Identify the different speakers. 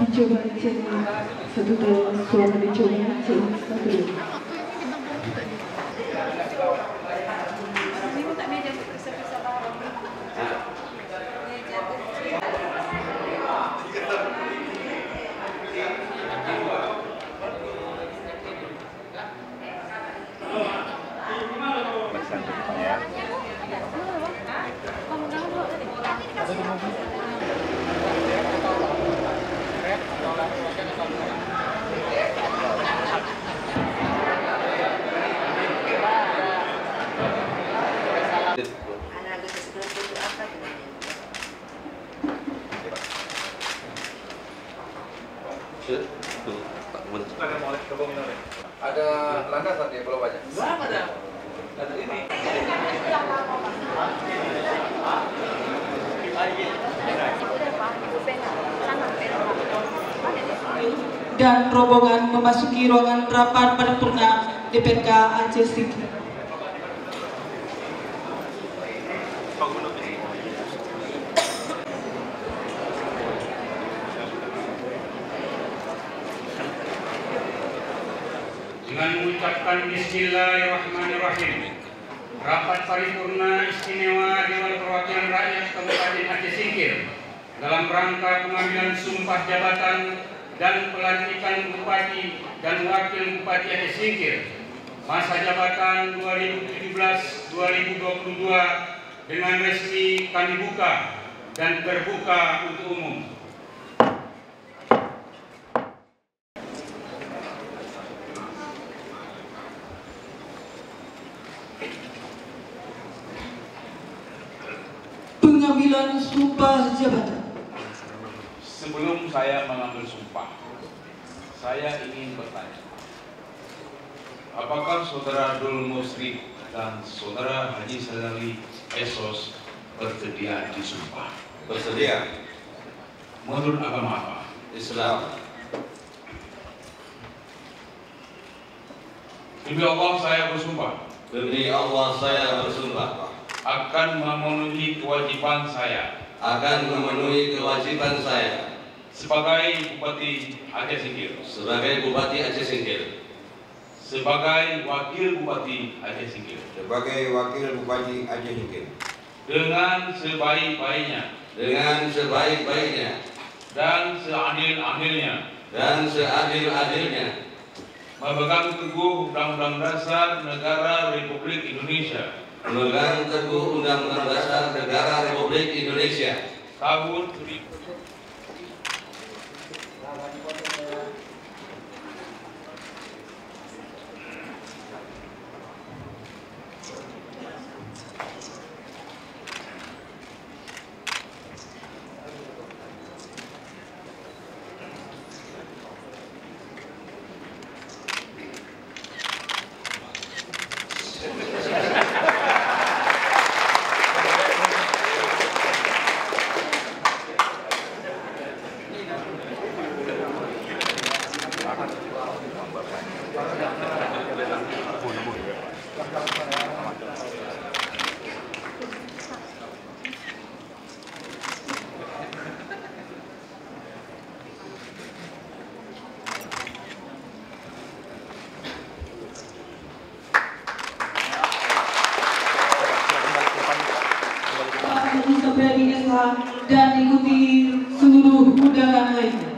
Speaker 1: dicoba satu suara dicoba satu
Speaker 2: Ada landasan dia belum banyak.
Speaker 1: dan rombongan memasuki ruangan rapat paripurna DPRK Aceh City.
Speaker 3: Dengan mengucapkan Bismillahirrahmanirrahim. Rapat paripurna istimewa Dewan Perwakilan Rakyat Kabupaten Aceh Singkil dalam rangka pengambilan sumpah jabatan dan pelantikan Bupati dan Wakil Bupati Aceh Singkil masa jabatan 2017-2022 dengan resmi kami buka dan terbuka untuk umum.
Speaker 1: Pengambilan sumpah jabatan.
Speaker 4: Sebelum saya mengambil sumpah, saya ingin bertanya. Apakah saudara Dul Musri dan saudara Haji Sadali Esos bersedia disumpah?
Speaker 2: Bersedia.
Speaker 4: Menurut agama apa?
Speaker 2: Islam.
Speaker 4: Demi Allah saya bersumpah
Speaker 2: Demi Allah saya bersumpah
Speaker 4: akan memenuhi kewajiban saya.
Speaker 2: Akan memenuhi kewajiban saya.
Speaker 4: Sebagai Bupati Aceh Singkil,
Speaker 2: sebagai Bupati Aceh Singkil,
Speaker 4: sebagai Wakil Bupati Aceh Singkil,
Speaker 5: sebagai wakil bupati Aceh Singkil
Speaker 4: dengan sebaik-baiknya.
Speaker 2: Dengan sebaik-baiknya.
Speaker 4: Dan seadil-adilnya
Speaker 2: dan seadil-adilnya
Speaker 4: memegang teguh Undang-Undang Dasar Negara Republik Indonesia
Speaker 2: memegang teguh Undang-Undang Dasar Negara Republik Indonesia.
Speaker 4: Tahun 1000
Speaker 1: Dan diikuti seluruh undangan lainnya.